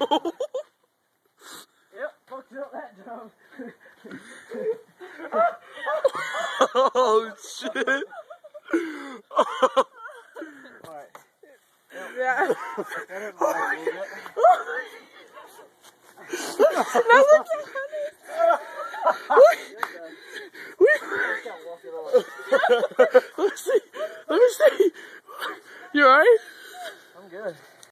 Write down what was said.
yep, fucked up that job. oh shit! Yeah. Oh my god. that looks so funny. Let me see. Let me see. You alright? I'm good.